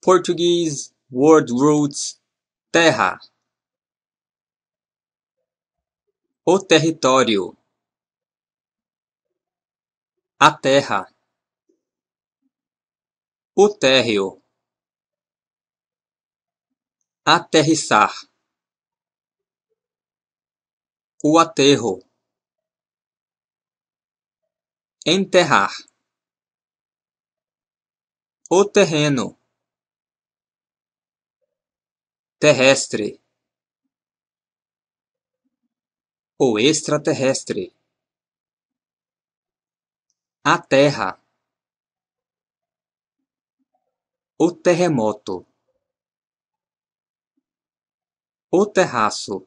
Portuguese word roots terra. O território. A terra. O térreo. Aterrissar. O aterro. Enterrar. O terreno terrestre. O extraterrestre. A terra. O terremoto. O terraço